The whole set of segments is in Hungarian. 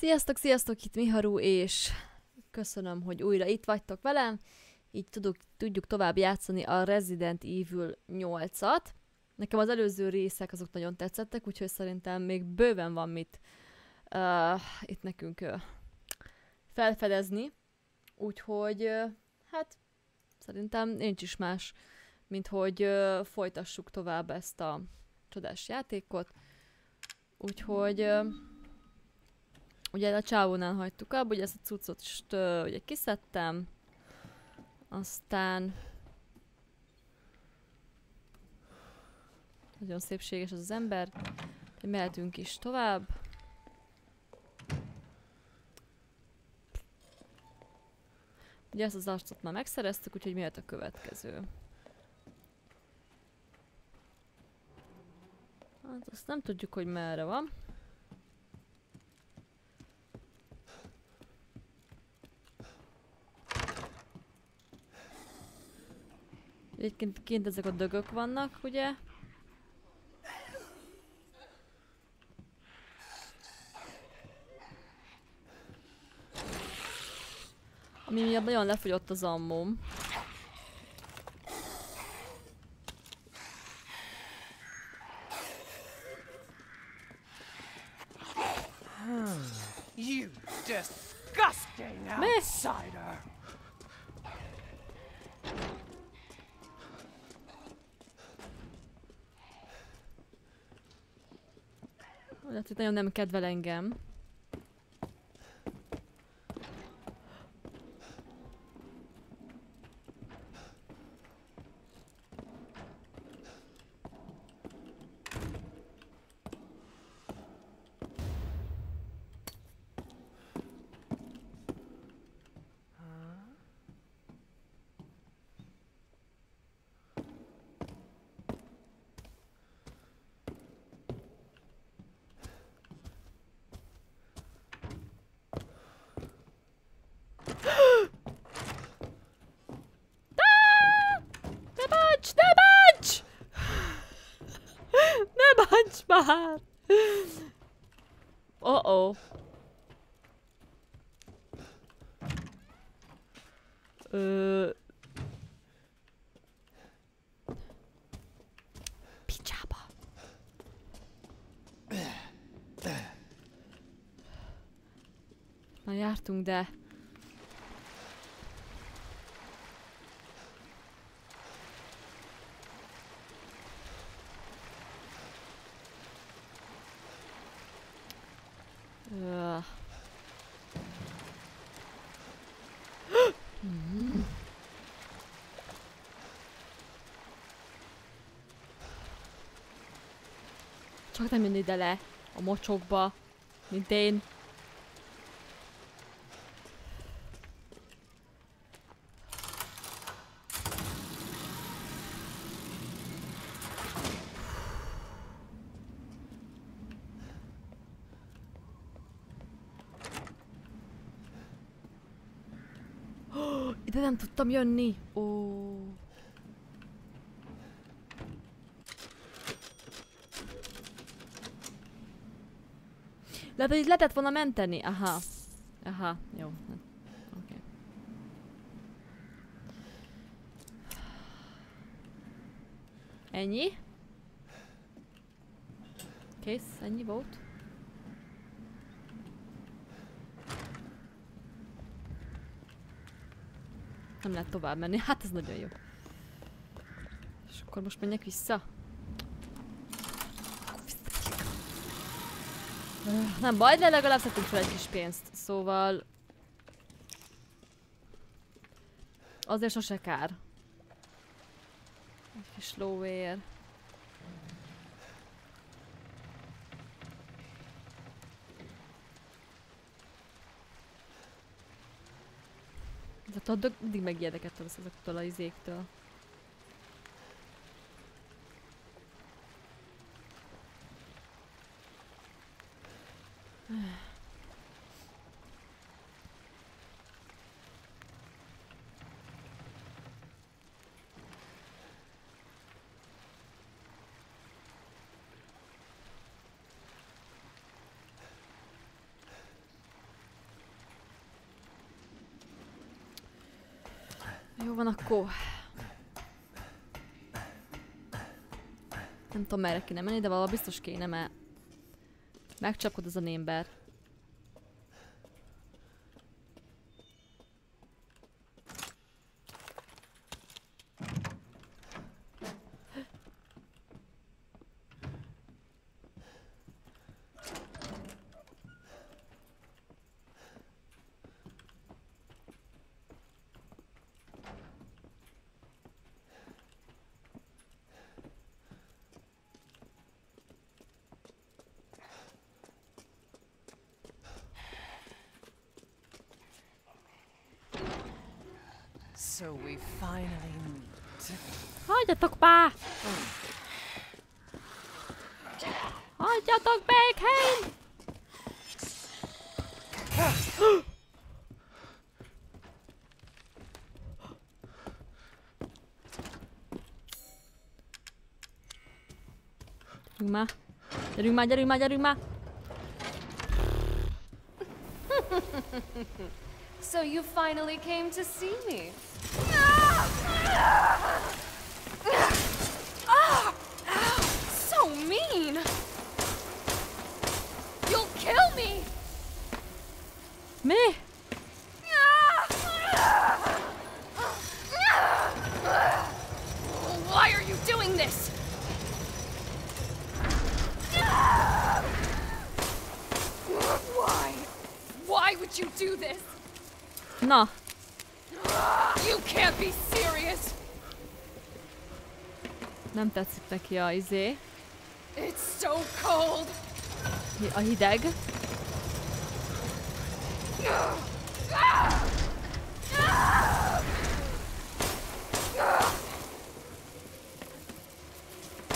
Sziasztok, sziasztok, itt Miharu, és köszönöm, hogy újra itt vagytok velem. Így tudjuk, tudjuk tovább játszani a Resident Evil 8-at. Nekem az előző részek azok nagyon tetszettek, úgyhogy szerintem még bőven van mit uh, itt nekünk uh, felfedezni. Úgyhogy, uh, hát szerintem nincs is más, mint hogy uh, folytassuk tovább ezt a csodás játékot. Úgyhogy... Uh, Ugye a csávónál hagytuk abba, hogy ezt a cuccot is tő, ugye kiszedtem. Aztán... Nagyon szépséges az az ember. Mehetünk is tovább. Ugye ezt az arcot már megszereztük, úgyhogy miért a következő? Hát azt nem tudjuk, hogy merre van. Egyébként kint ezek a dögök vannak, ugye? Ami miatt nagyon lefogyott az ammóm. You disgusting outsider! Hogy nagyon nem kedvel engem. Ne bánts! Ne bánts! Ne már! Oh-oh. Ö... Picsába. Már jártunk, de... Csak nem jön ide le a mocsokba, mint én. Ide nem tudtam jönni. Ó. Hogy itt lehetett volna menteni. Aha. Aha, jó. Oké. Okay. Ennyi? Kész, ennyi volt. Nem lehet tovább menni. Hát ez nagyon jó. És akkor most menjek vissza? Nem baj, de legalább szedtünk fel egy kis pénzt. Szóval... Azért sose kár. Egy kis lóvér. De tudod, mindig megijedek ettől ezektől a izéktől. Van akkor. Nem tudom merre kéne menni, de valahol biztos kéne, mert megcsapkod az a némber. So we finally meet. ហើយទៅទឹកបាហើយទៅទឹកបែខេន Rumah. Jadi rumah, jadi rumah, jadi rumah. so you finally came to see me. あっ! Neki a izé, It's so cold! a hideg.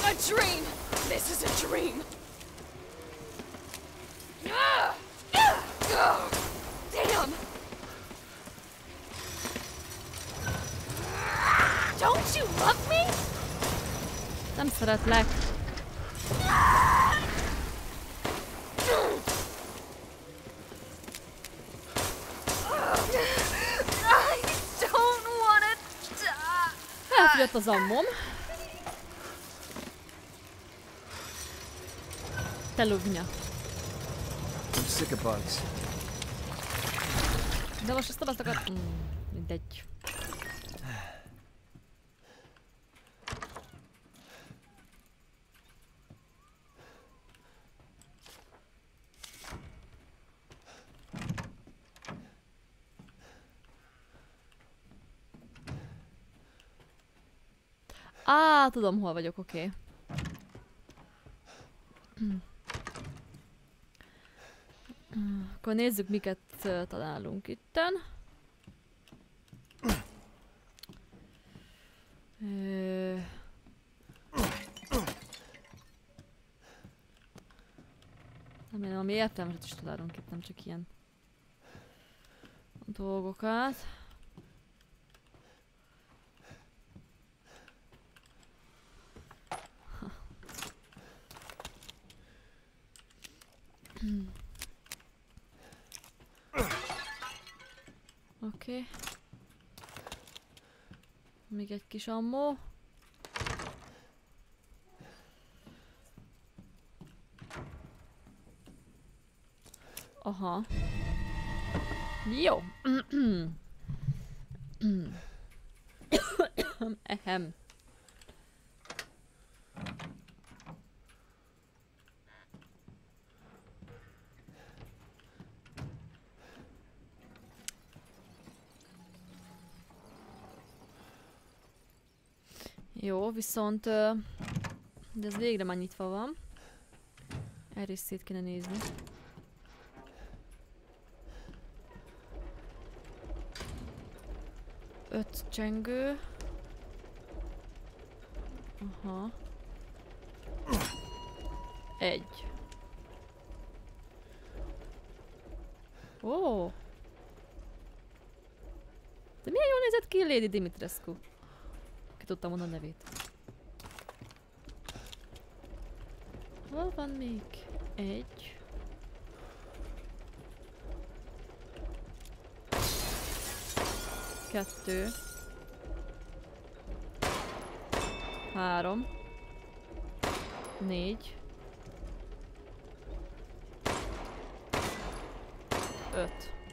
A dream! This is a dream! Damn! Don't you love me? Nem szeretlek. I don't wanna die! Elfogyott az ammom. Te lugnya. I'm sick of bugs. De most ezt azt akar... Mm, mindegy. Á, tudom, hol vagyok, oké. Okay. Akkor nézzük, miket találunk itten. Ö... Remélem, ami értelmeset is találunk itt, nem csak ilyen dolgokat. Oké. Okay. Még egy kis ammó. Aha. Jó. Ehem. Jó, viszont... De ez végre már nyitva van. Erre is szét kéne nézni. Öt csengő. Aha. Egy. Ó! De milyen jól nézett ki Lady Dimitrescu. Ki tudtam mondani a nevét. Hol van még? Egy. Kettő. Három. Négy. Öt.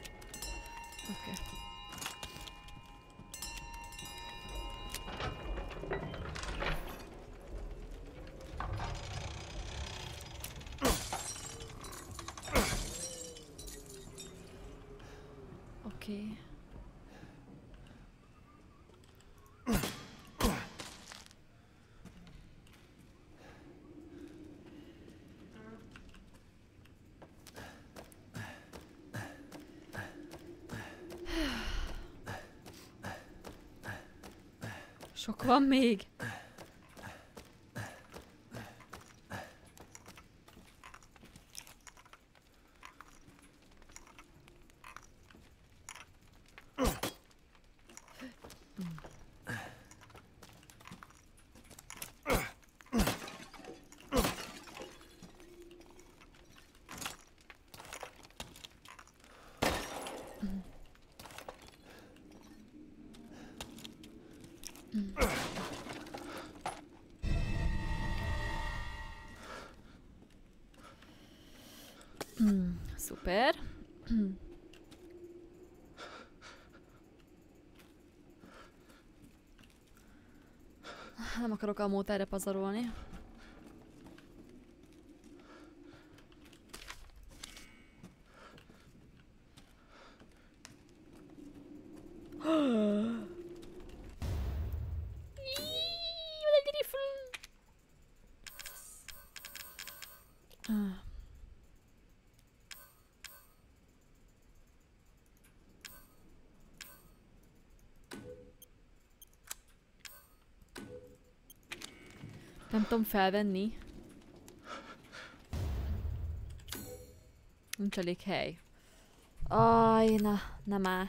Sok van még. Mm, Szuper. Nem akarok amót erre pazarolni. Nem tudom felvenni. Nincs elég hely. Aj, na, nem áll.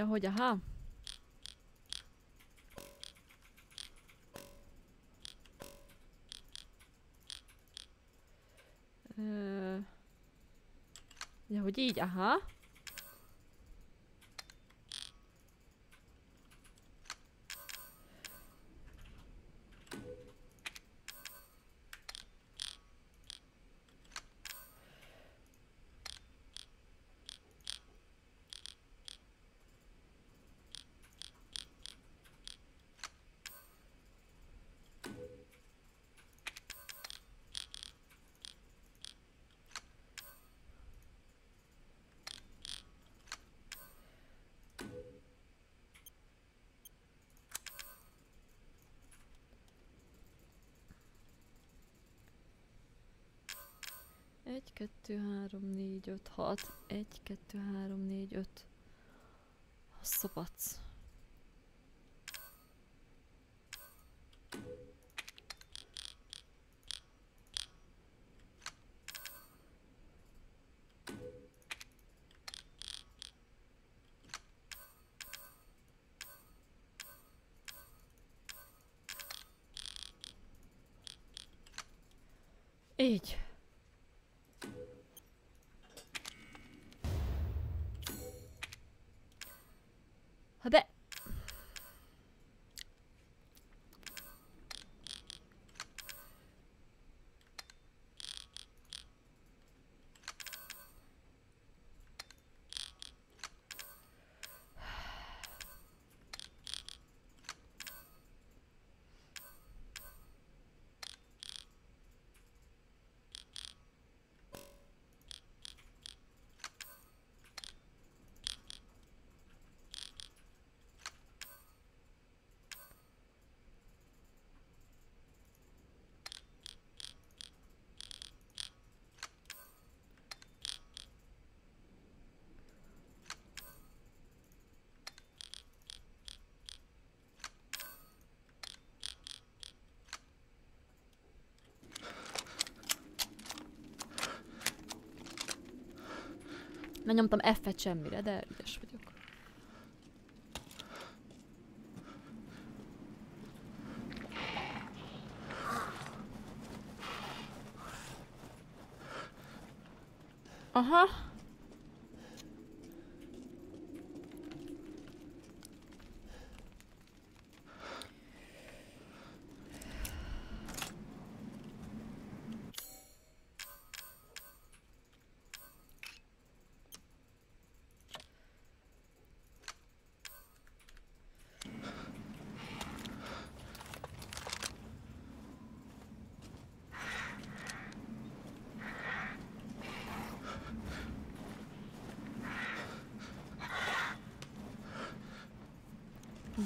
Ja, hogy aha. Ja, hogy így, aha. Egy, kettő, három, négy, öt, hat. Egy, kettő, három, négy, öt. A szopac. Így. Nem nyomtam F-et semmire, de ügyes vagyok. Aha.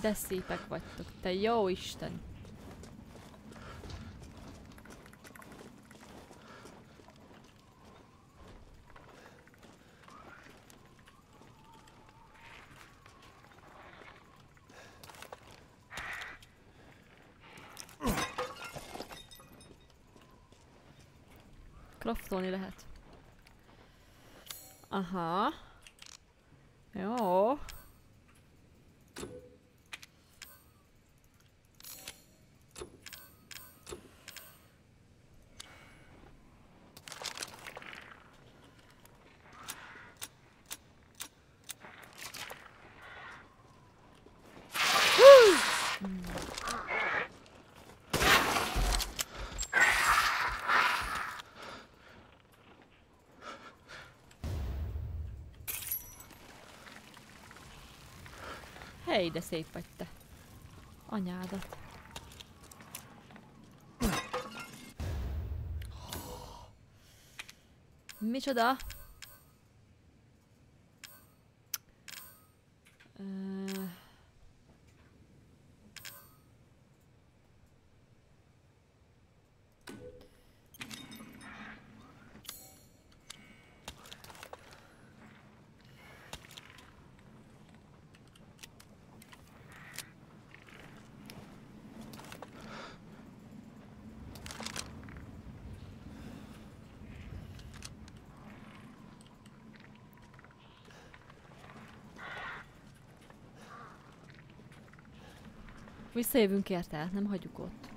De szépek vagytok, te jó Isten! Craftolni lehet. Aha. Jó. Hely, de szép vagy te. Anyádat. Micsoda? Visszajövünk érte, nem hagyjuk ott.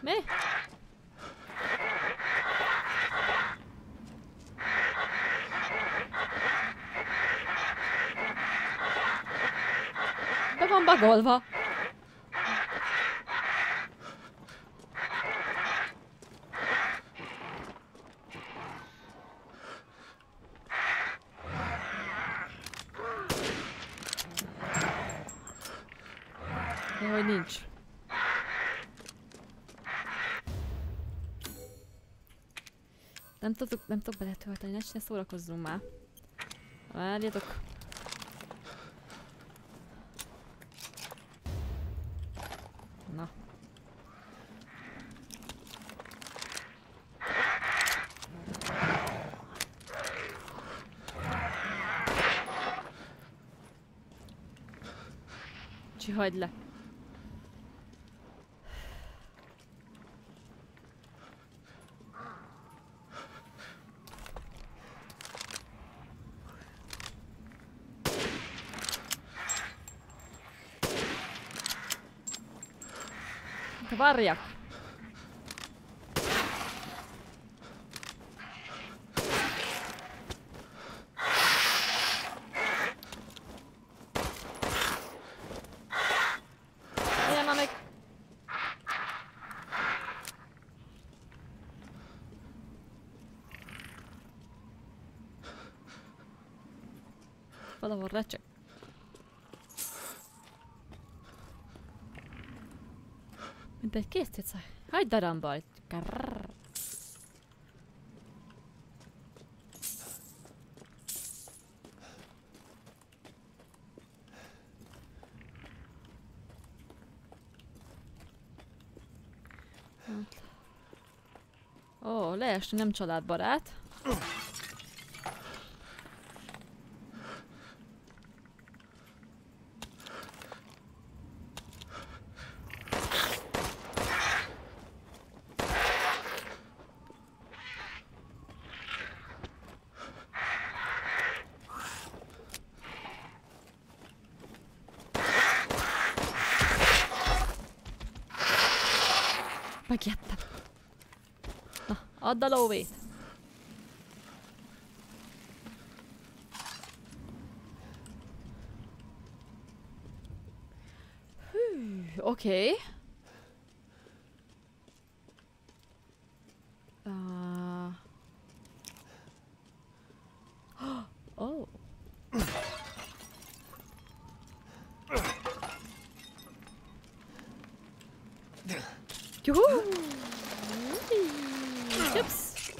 Mi? Nincs. Nem tudok, nem tudok beletölteni, ne, ne szórakozzunk már. Várjatok. Na. Csi, hagyd Valla varlatacak. Mindegy, kész tetsz. Hagyd daramba. Grrr. Ó, leesni nem családbarát. Na, add a lóvét. Hű, oké. Okay. Uh... Oh. Juhú! Chips!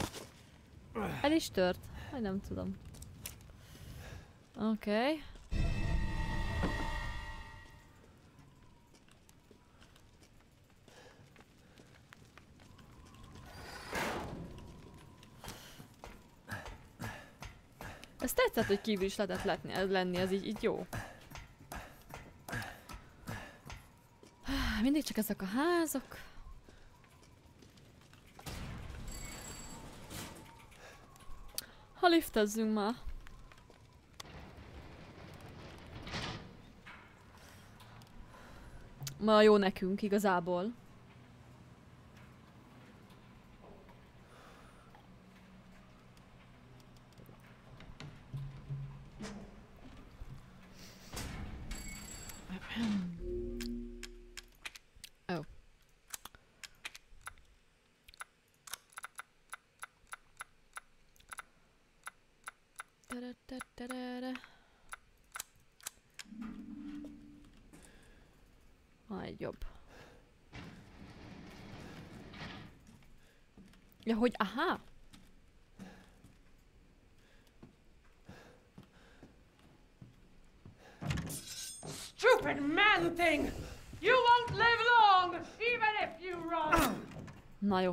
El is tört. Vagy nem tudom. Oké. Okay. Ez tetszett, hogy kívül is lehetett letni, ez lenni, ez így, így jó. Mindig csak ezek a házak. Ha liftezzünk már. Ma jó nekünk igazából. Oh. Da-da-da-da-da-da. Van egy jobb. Hogy aha! Stupid man thing! You won't live long, even if you run! Na jó.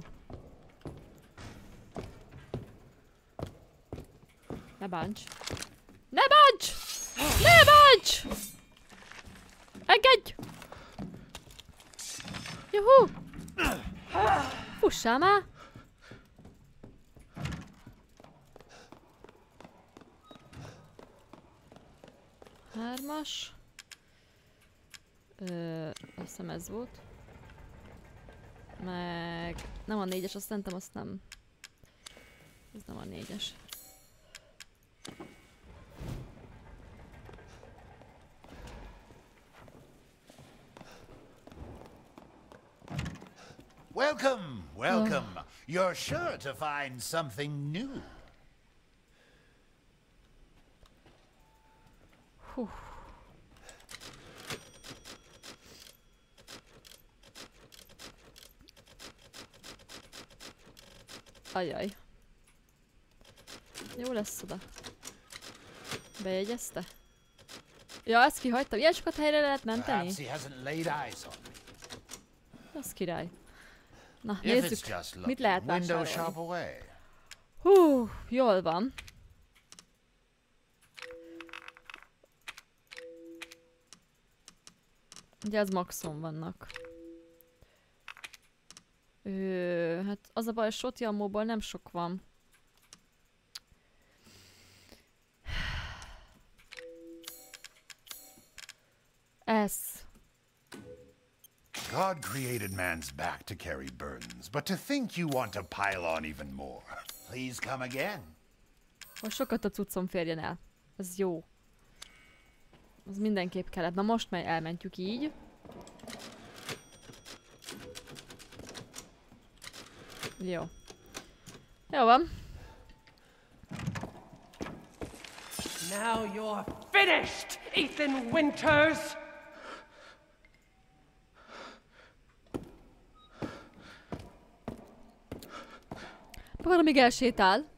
Ne bánts. Ne bánts! Ne bánts! Engedj! Juhu! Fussál már! Hármas. Ö, azt ez volt. Meg... Nem a négyes, azt szerintem azt nem... Ez nem a négyes. Welcome, welcome. You're sure to find something new. Ajaj. Jó lesz oda. Bejegyezte? Ja, ezt kihagytam. Ilyen sokat helyre lehet menteni? Az király. Na, nézzük. Mit lehet vásárolni? Hú, jól van. Ugye az maximum vannak. Ö, hát az a baj, Sotiamóból nem sok van. Ez. God created man's back to carry burdens, but to think you want to pile on even more. Please come again. Most sokat a cuccom férjen el. Ez jó. Az mindenképp kellett. Na most már elmentjük így. Jó. Jó van. Now you're finished, Ethan Winters! Akkor amíg elsétál.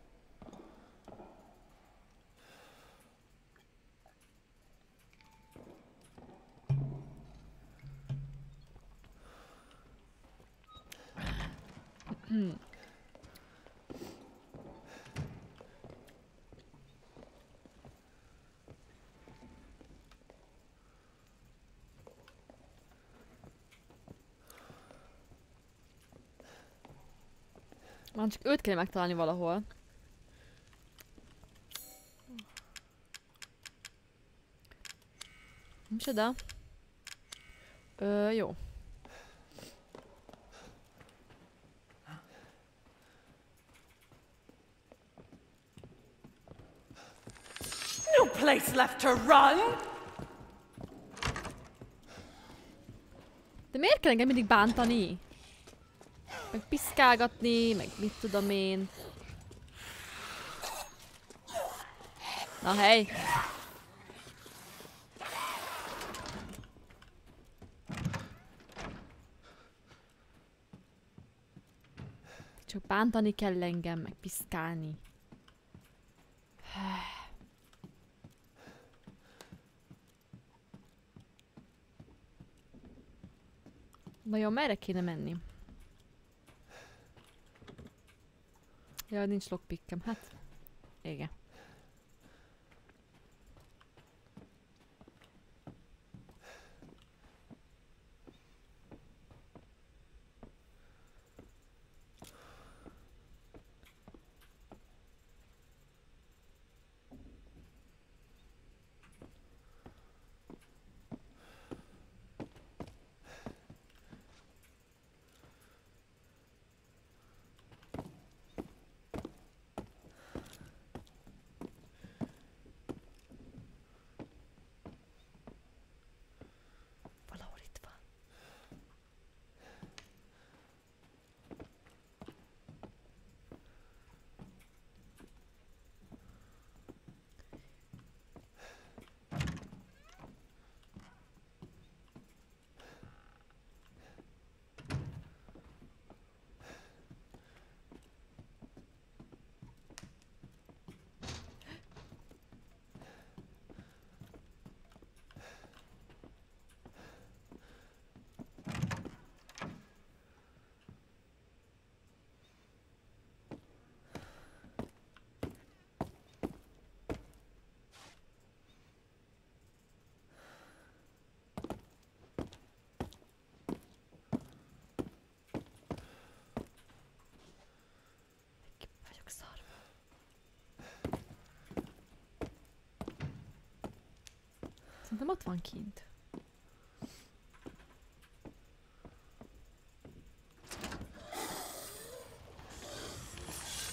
Már csak őt kell megtalálni valahol. Micsoda? Ö, jó. No place left to run! De miért kell engem mindig bántani? Meg piszkálgatni, meg mit tudom én. Na hely! Csak bántani kell engem, meg piszkálni. Vajon merre kéne menni? Ja, nincs lockpickem. Hát, igen. Valahol itt van. Ki vagyok szarva. Szerintem ott van kint.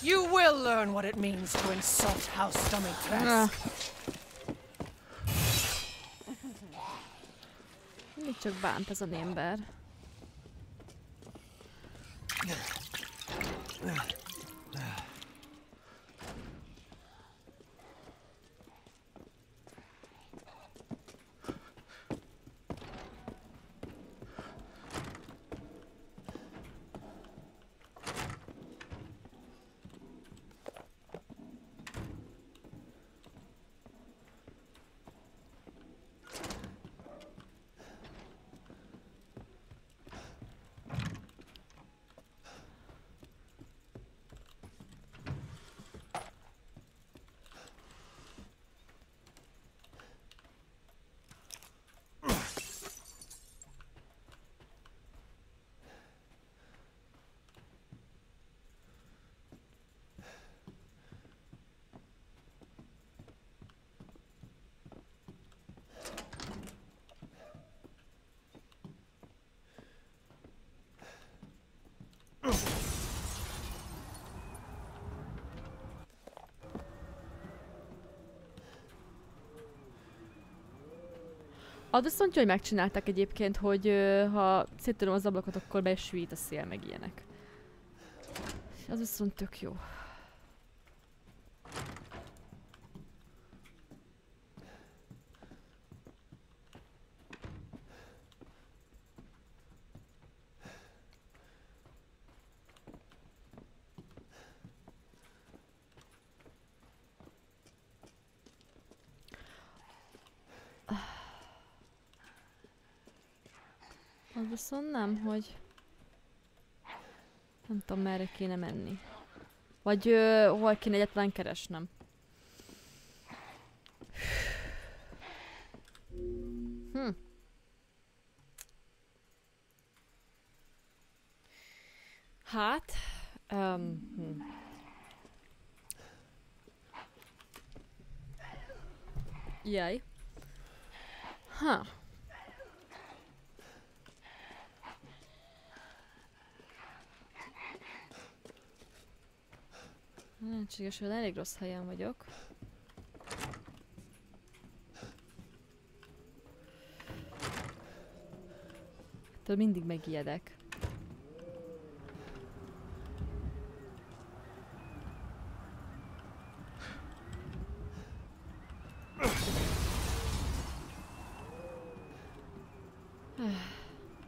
You will learn what it means to insult House Stomach Ah. Mindig csak bánt ez az ember. Az viszont jó, hogy megcsinálták egyébként, hogy ha széttöröm az ablakot, akkor besűít a szél, meg ilyenek. Az viszont tök jó. Az viszont nem, hogy... Nem tudom, merre kéne menni. Vagy ö, hol kéne egyetlen keresnem. Hm. Hát... Um, hm. Jaj. Ha. Hogy elég rossz helyen vagyok. Től mindig megijedek.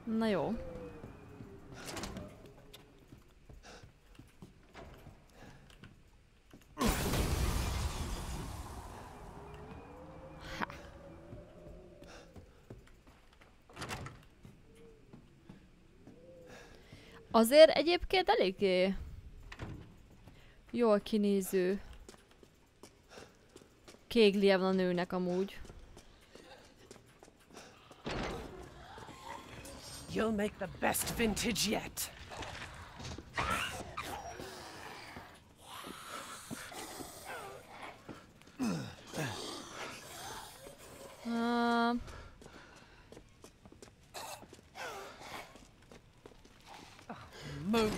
Na jó. Ha. Azért egyébként eléggé jól kinéző kéglie van a nőnek amúgy. You'll make the best vintage yet. Uh, Move.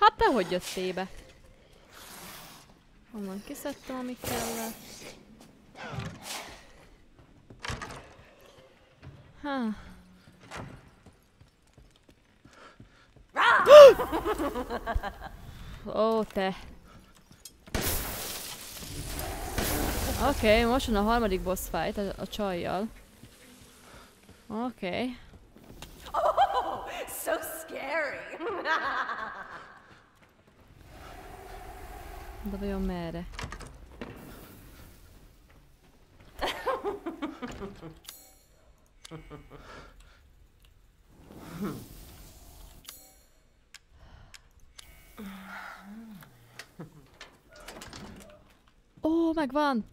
hát te hogy jöttél be? Onnan kiszedtem, ami kellett. Ha. Ó, te. Oké, okay, most jön a harmadik boss fight a, a csajjal. Oké. Okay. So scary. De vajon merre? Ó, megvan!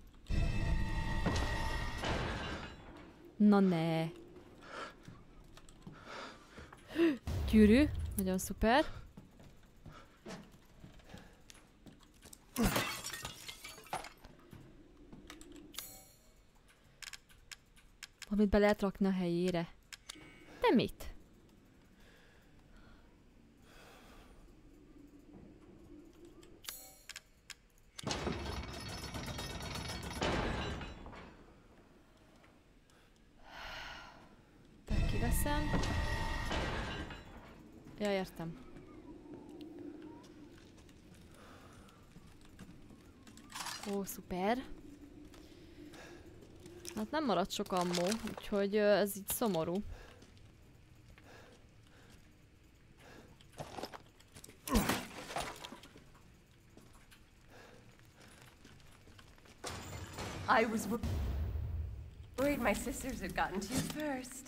Na ne! Gyűrű, nagyon szuper. Amit be lehet rakni a helyére. De mit? Kiveszem. Ja, értem. Ó, szuper. Hát nem maradt sok ammó, úgyhogy ez így szomorú. I was wor- worried my sisters had gotten to you first.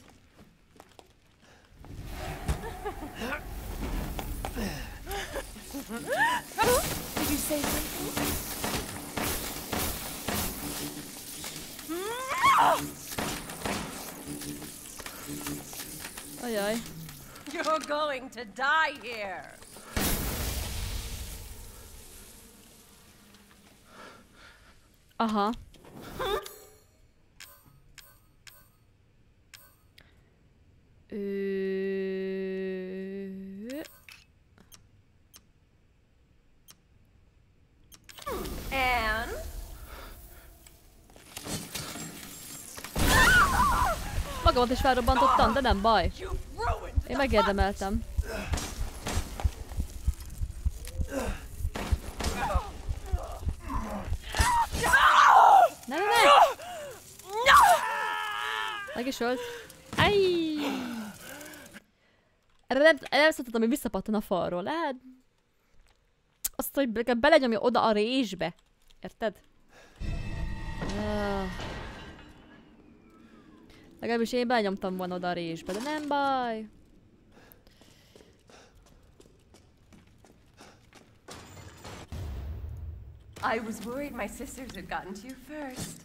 Did you say something? Ajaj. You're going to die here. Aha. Ö... Magamat is felrobbantottam, de nem baj. Én megérdemeltem. Ne, ne, ne! Meg is ölt. Aj! Erre nem, nem szóltam, hogy visszapattan a falról. Lehet... Azt, hogy be- belenyomja oda a résbe. Érted? Ah. Legalábbis én benyomtam volna oda a résbe, de nem baj. I was worried my sisters had gotten to you first.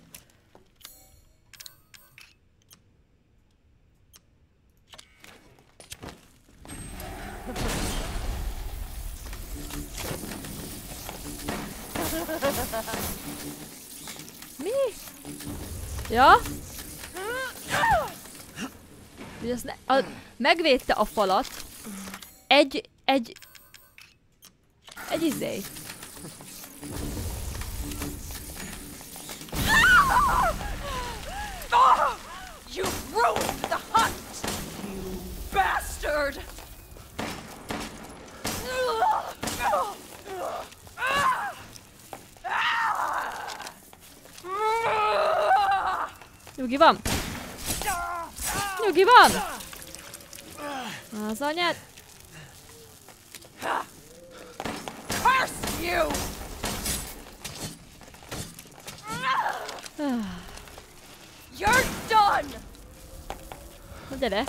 Mi? Ja? Hogy azt ne, a, megvédte a falat. Egy, egy... Egy izé. You ruined the hunt! You bastard! Nyugi van. Nyugi van. Az anyád. Curse you! You're done! Na gyere.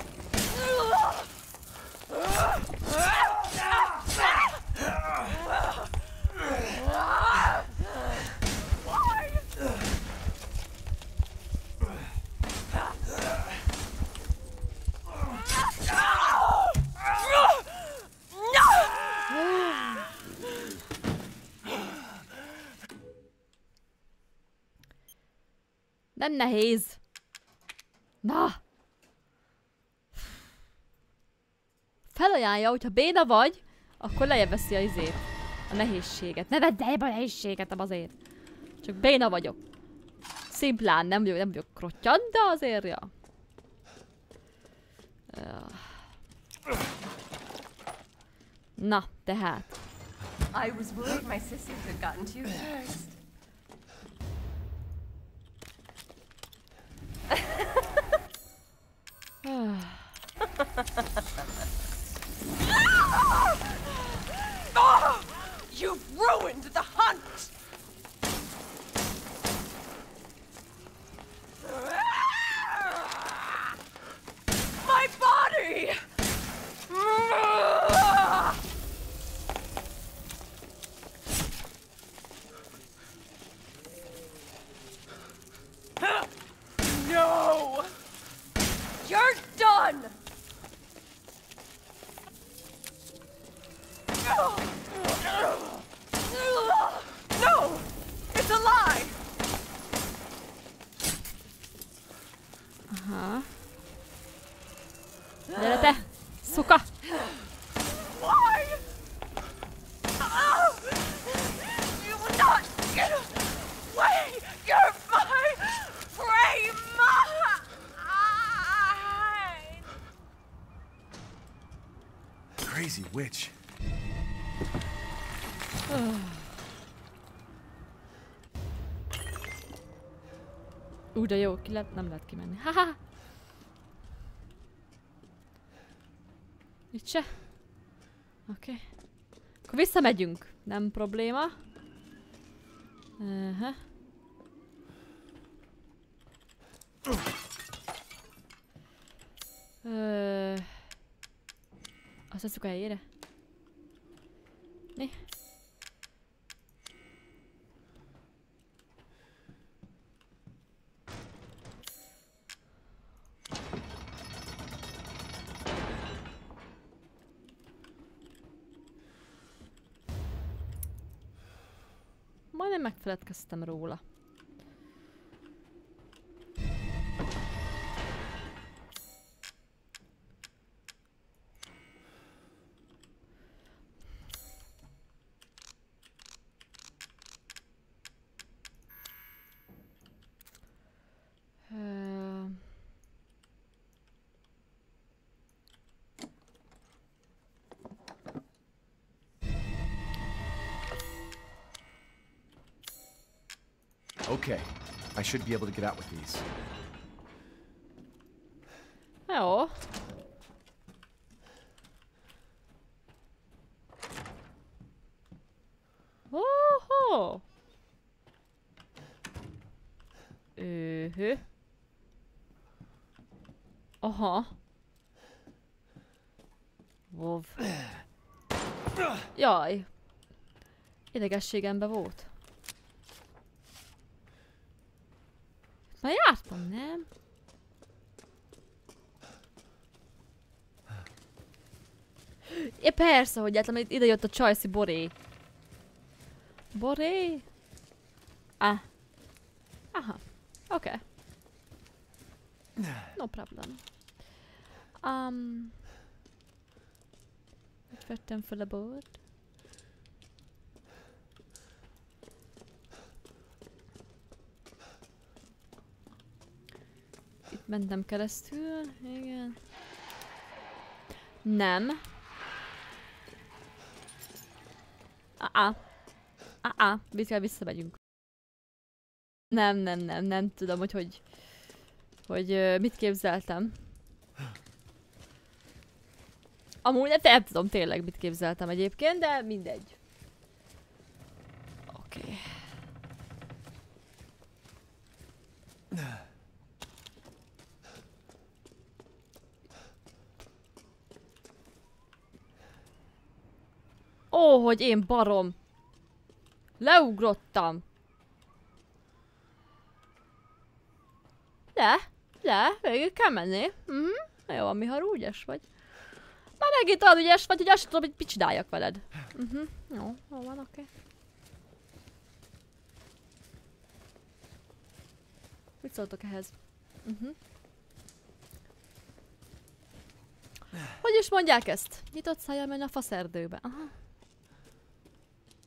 Nem nehéz. Na. Felajánlja, hogyha béna vagy, akkor lejjebb a izét. A nehézséget. Ne vedd lejjebb a nehézséget, nem azért. Csak béna vagyok. Szimplán, nem vagyok, nem vagyok krottyan, de azért, ja. Na, tehát. I was worried my sisters had gotten to you first. You've ruined the hunt! Aha. Gyere te! Szuka! Why? Oh, De jó, ki lehet, nem lehet kimenni. Haha! Itt se? Oké. Okay. Akkor visszamegyünk. Nem probléma. Uh-huh. Ö... Azt veszük a helyére? Mi? Majdnem megfeledkeztem róla. Should be able to get out with these. Jó. Óhó! Őhő. Aha. Vov. Jaj. Idegességembe volt. Már jártam, nem? É, persze, hogy jártam, ide jött a Csajci Boré. Boré? Ah. Aha. Oké. Okay. No problem. Um. Vettem fel a bort. Mentem keresztül, igen. Nem. Ah-ah. Mit kell visszamegyünk. Nem, nem, nem, nem tudom, hogy hogy, hogy mit képzeltem. Amúgy nem, nem tudom tényleg mit képzeltem egyébként, de mindegy. Oké. Okay. Ó, hogy én barom. Leugrottam. Le, le, végig kell menni. Mhm. Jó, van, Mihar, ügyes vagy. Már megint olyan ügyes vagy, hogy azt tudom, hogy mit veled. Mhm. Jó, jó van, oké. Okay. Mit szóltok ehhez? Mhm. Hogy is mondják ezt? Nyitott szájjal menni a faszerdőbe. Aha.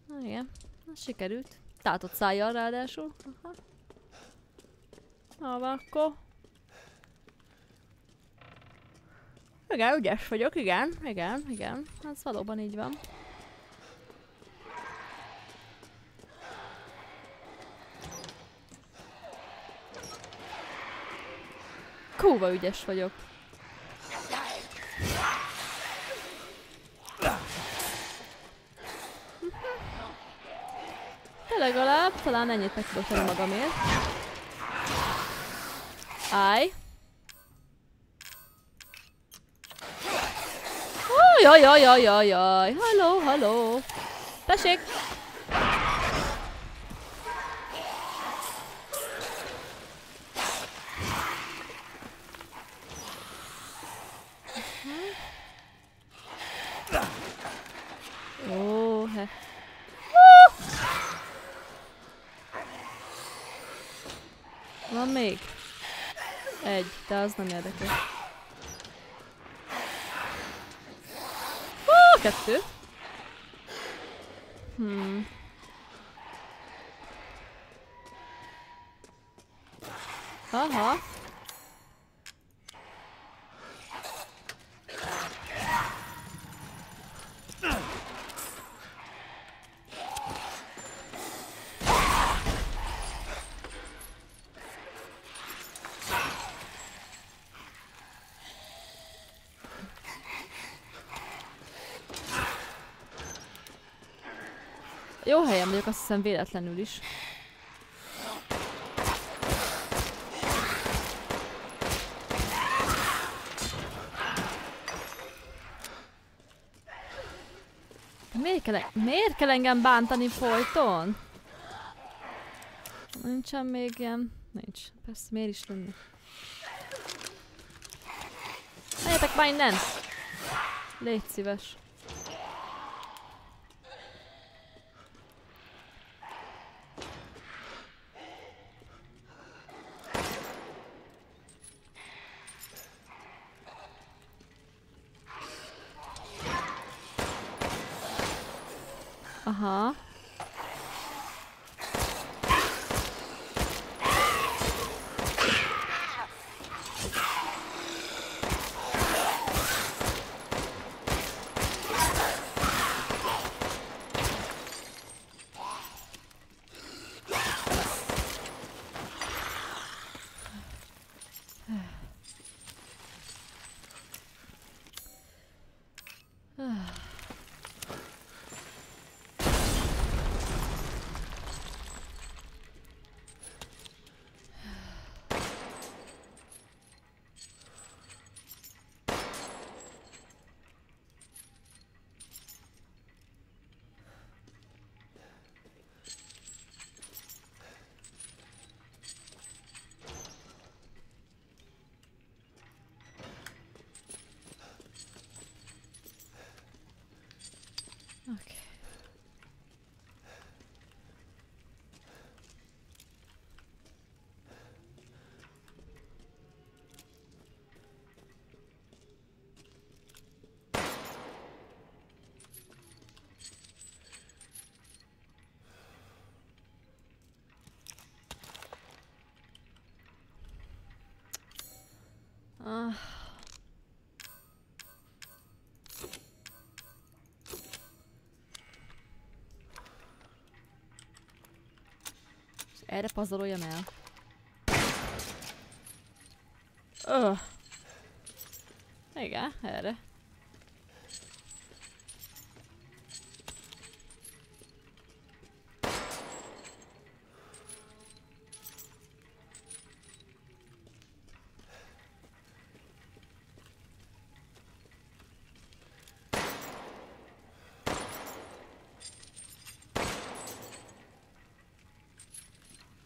Na igen, na, sikerült. Tátott szájjal ráadásul. Aha. Na, van akkor. Igen, ügyes vagyok, igen, igen, igen. Ez valóban így van. Kúva ügyes vagyok. De legalább talán ennyit meg tudok tenni magamért. Állj. Jaj, jaj, jaj, jaj, jaj. Halló, halló. Ó, he. Van még? Egy, de az nem érdekes. Ó, kettő. Hmm. Aha. Jó helyen vagyok, azt hiszem véletlenül is. Miért kell, miért kell engem bántani folyton? Nincsen még ilyen... Nincs. Persze, miért is lenne? Menjetek már innen! Légy szíves. Aha. És erre pazaroljam el. Öh. Igen, erre.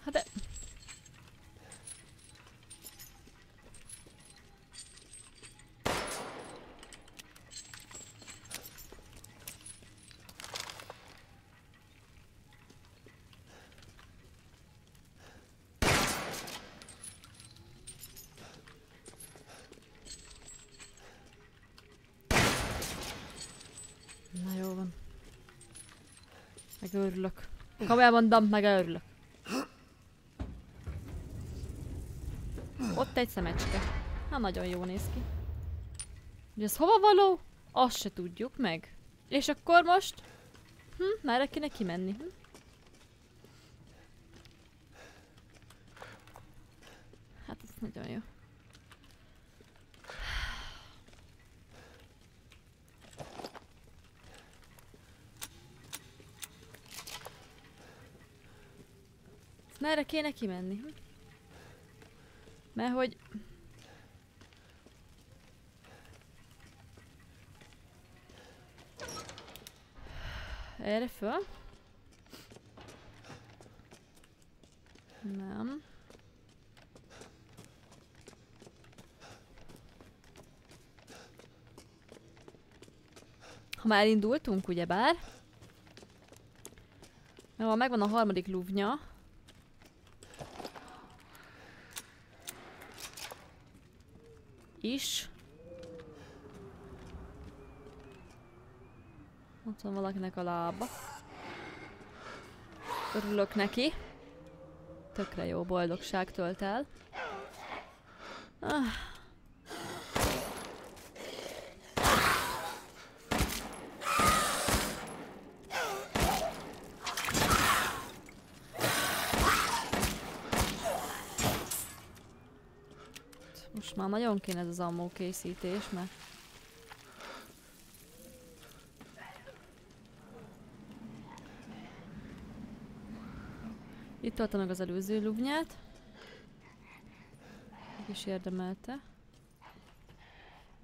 Hát de... Na jó van. Megőrülök. Komolyan mondom, megőrülök. Ott egy szemecske. Hát nagyon jó néz ki. Hogy ez hova való? Azt se tudjuk meg. És akkor most? Hm, merre kéne kimenni? Hm? Hát ez nagyon jó. Ezt Merre kéne kimenni? Hm? Mert hogy... Erre föl? Nem. Ha már elindultunk, ugyebár. Jó, megvan a harmadik lúvnya. is. Ott van valakinek a lába. Örülök neki. Tökre jó boldogság tölt el. Ah. Most már nagyon kéne ez az ammó készítés, mert... tolta meg az előző luvnyát. Meg is érdemelte.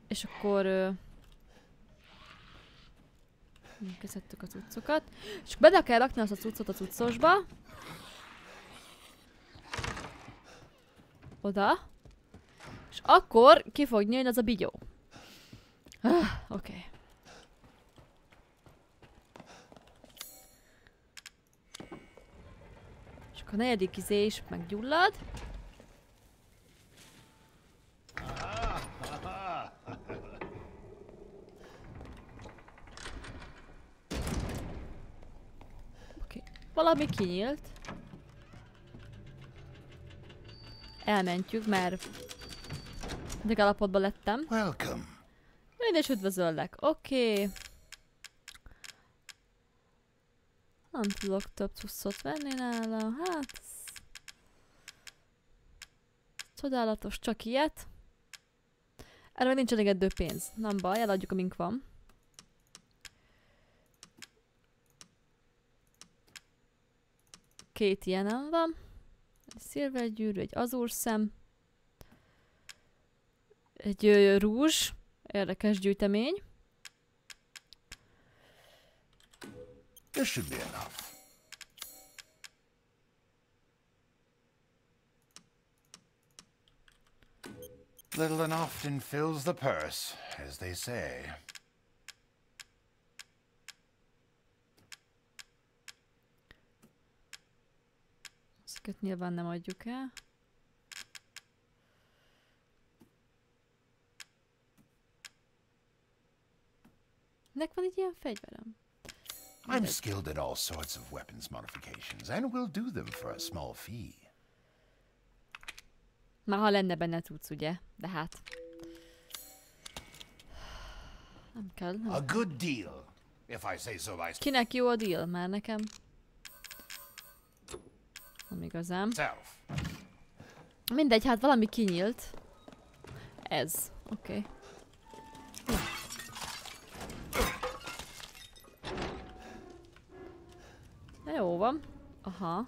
És akkor... Ö... Kezdhettük a cuccokat. És bele kell rakni azt a cuccot a cuccosba. Oda. És akkor ki fog nyílni az a bigyó. Ah, Oké. Okay. És akkor a negyedik izé is meggyullad. Oké. Okay. Valami kinyílt. Elmentjük, mert de állapotban lettem. Welcome. Én is üdvözöllek. Oké. Okay. Nem tudok több cuccot venni nála. Hát... ez Csodálatos, csak ilyet. Erre nincs elégedő pénz. Nem baj, eladjuk, amink van. Két ilyenem van. Egy szilvergyűrű, egy azúrszem. Egy ö, rúzs. Érdekes gyűjtemény. This should be enough. Little and often fills the purse, as they say. Ezeket nyilván nem adjuk el. Nek van egy ilyen fegyverem? I'm skilled at all sorts of weapons modifications, and will do them for a small fee. Már ha lenne benne tudsz, ugye? De hát... Nem kell, nem A good deal, if I say so myself. Kinek jó a deal? Már nekem. Nem igazán. Mindegy, hát valami kinyílt. Ez. Oké. Okay. Aha.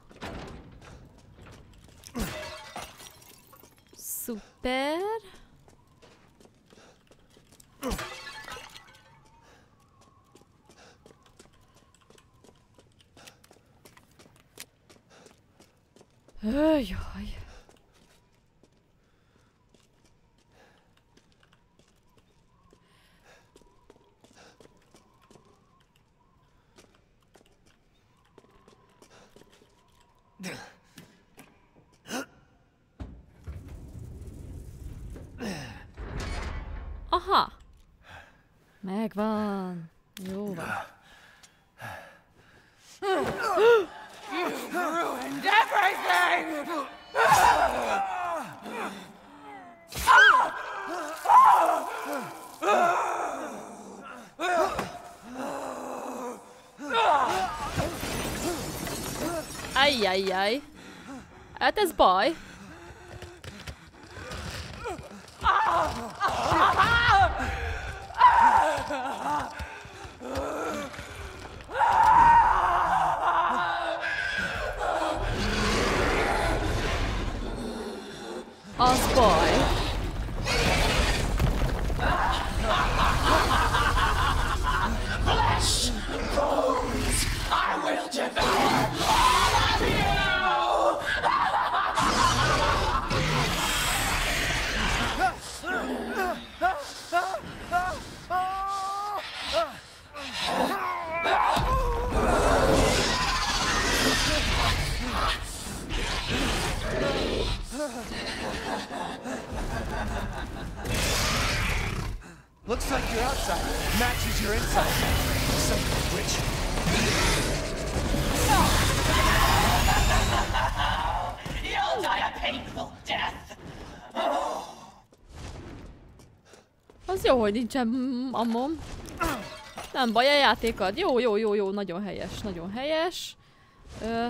Szuper. Jaj. Hogy nincsen mm, ammom. Nem baj, a játékad. Jó, jó, jó, jó, nagyon helyes, nagyon helyes. Ö...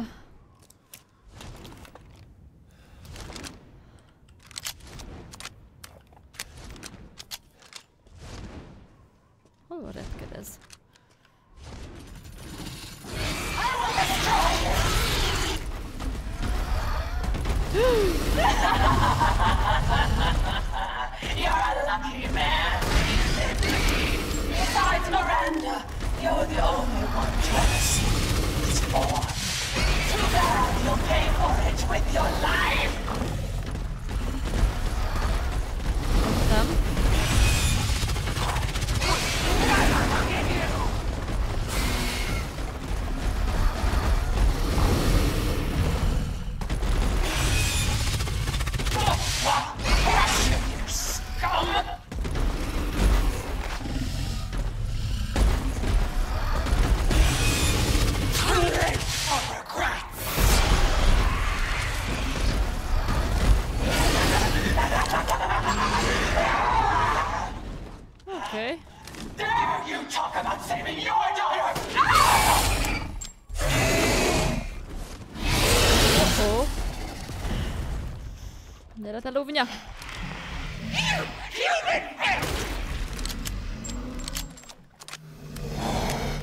Lóvnya!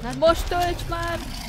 Hát most tölts már!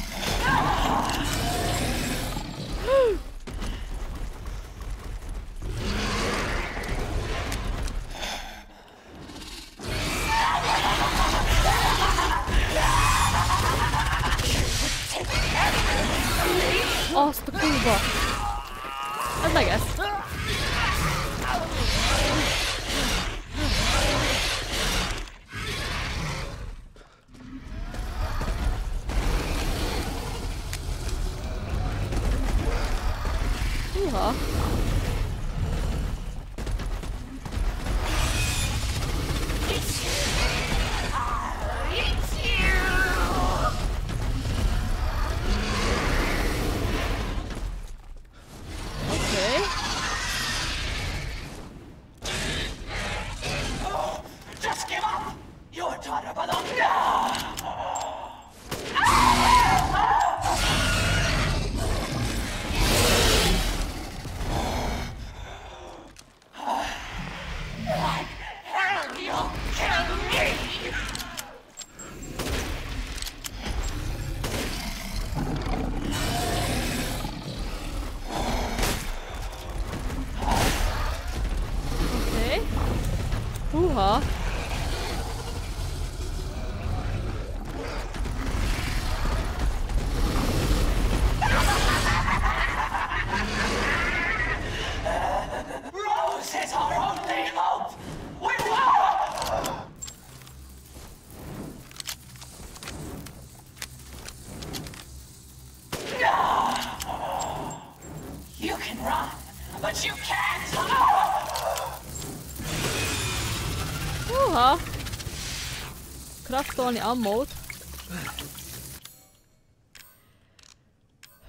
only arm mode.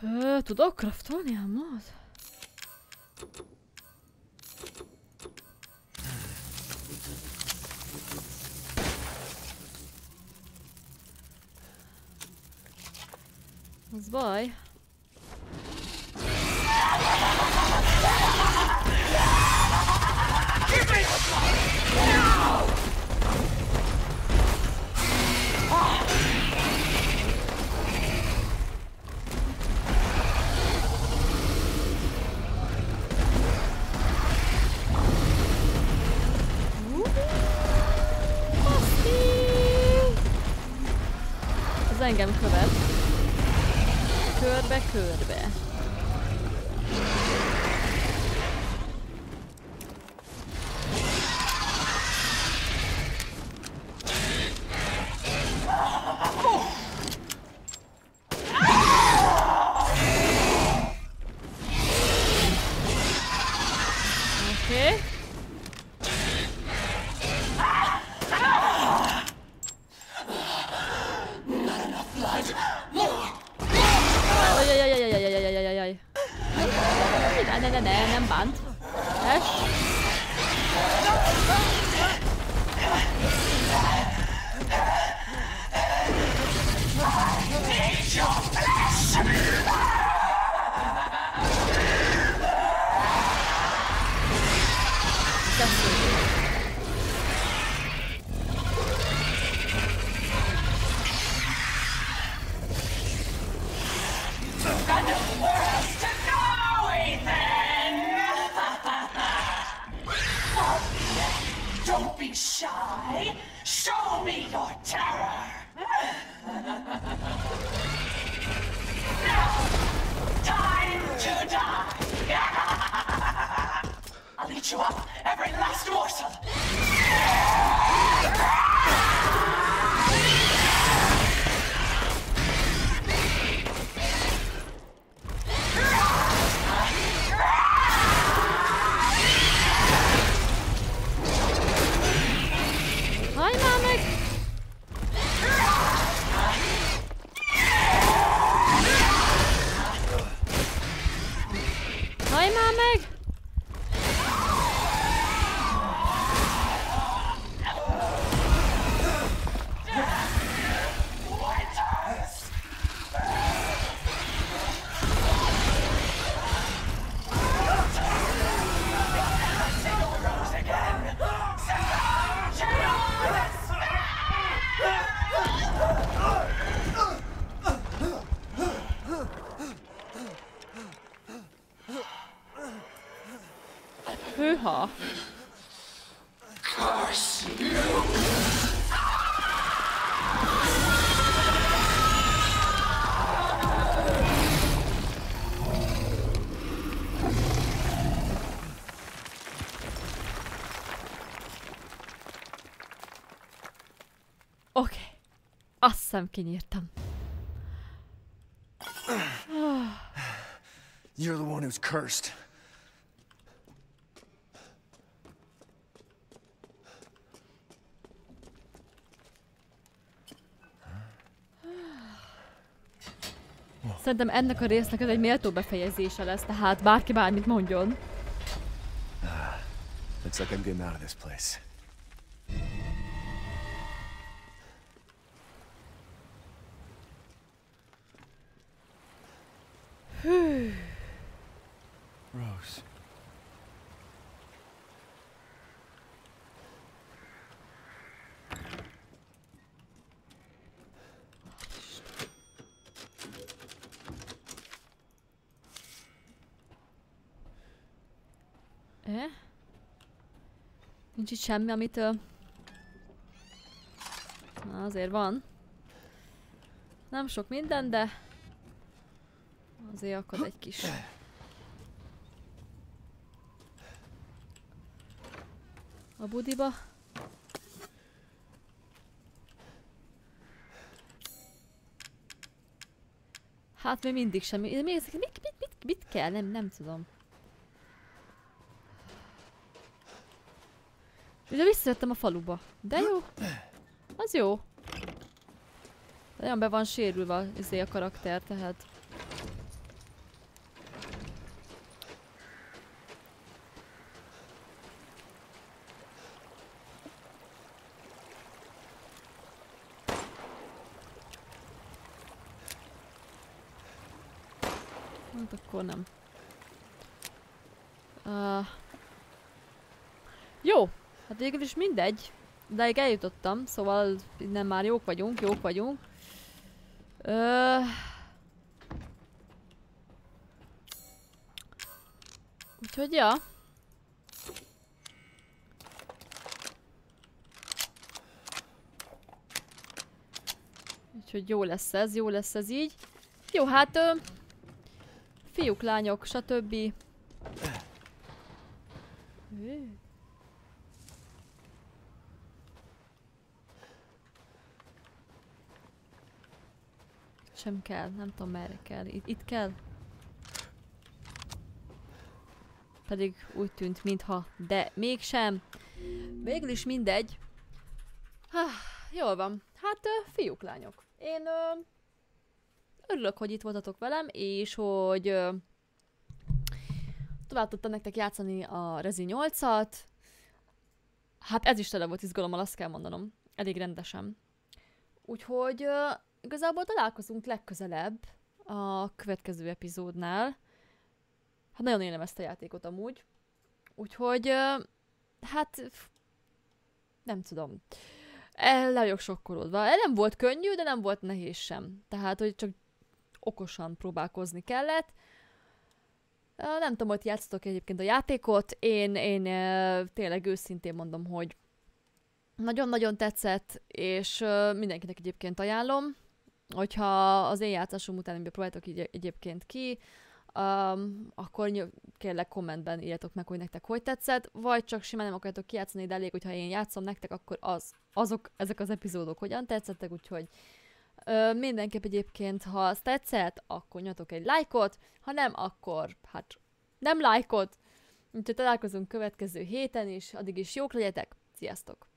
Э, туда крафтония мод. Let's buy. again because half. Curse you! اوكي قسم You're the one who's cursed. Szerintem ennek a résznek ez egy méltó befejezése lesz, tehát bárki bármit mondjon. Looks like I'm getting out of this place. Nincs itt semmi, amitől... Na, azért van. Nem sok minden, de... Azért akad egy kis... A budiba. Hát még mindig semmi. Még, mit, mit, mit, mit kell? Nem, nem tudom. Ugye visszajöttem a faluba. De jó. Az jó. Nagyon be van sérülve izé a karakter, tehát... Hát akkor nem. Uh, jó, hát végül is mindegy. De eljutottam, szóval innen már jók vagyunk, jók vagyunk. Ö... Úgyhogy ja. Úgyhogy jó lesz ez, jó lesz ez így. Jó, hát... Ö, fiúk, lányok, stb. Ö. sem kell, nem tudom merre kell. Itt, itt kell? Pedig úgy tűnt, mintha, de mégsem. Végül is mindegy. Ah, jól van. Hát, fiúk, lányok. Én ö, örülök, hogy itt voltatok velem, és hogy ö, tovább tudtam nektek játszani a Rezi 8-at. Hát ez is tele volt izgalommal, azt kell mondanom. Elég rendesen. Úgyhogy ö, igazából találkozunk legközelebb a következő epizódnál. Hát nagyon élem ezt a játékot amúgy. Úgyhogy, hát, nem tudom. El vagyok sokkolódva. El nem volt könnyű, de nem volt nehéz sem. Tehát, hogy csak okosan próbálkozni kellett. Nem tudom, hogy játszotok egyébként a játékot. Én, én tényleg őszintén mondom, hogy nagyon-nagyon tetszett, és mindenkinek egyébként ajánlom hogyha az én játszásom után próbáltok így egyébként ki, um, akkor ny- kérlek kommentben írjatok meg, hogy nektek hogy tetszett, vagy csak simán nem akartok kijátszani, de elég, hogyha én játszom nektek, akkor az, azok, ezek az epizódok hogyan tetszettek, úgyhogy ö, mindenképp egyébként, ha az tetszett, akkor nyatok egy lájkot, ha nem, akkor hát nem lájkot, úgyhogy találkozunk következő héten is, addig is jók legyetek, sziasztok!